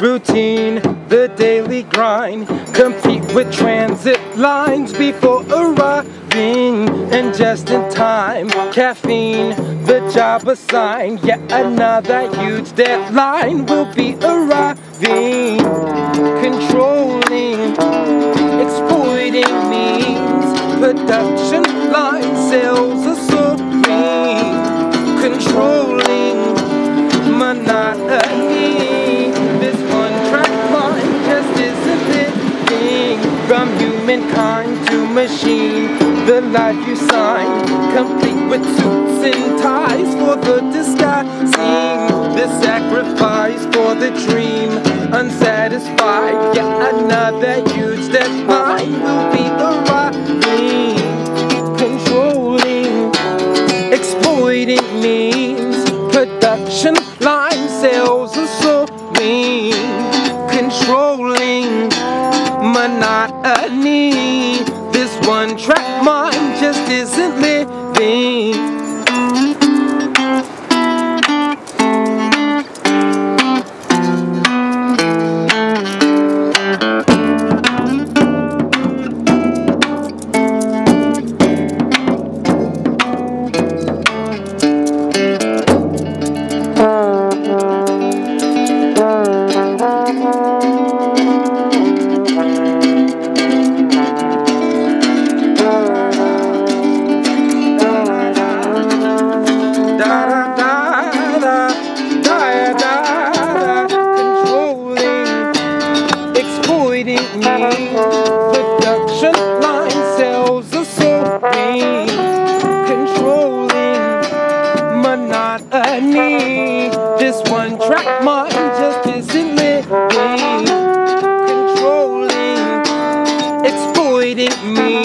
routine, the daily grind. Compete with transit lines before arriving, and just in time. Caffeine, the job assigned. Yet another huge deadline will be arriving. Controlling, exploiting means. Production line sales are soaring. From humankind to machine, the life you sign, complete with suits and ties for the disguising. The sacrifice for the dream, unsatisfied. Yet another huge deadline will monotony. This one track mind just isn't living. This one track mind just isn't living, controlling, exploiting means.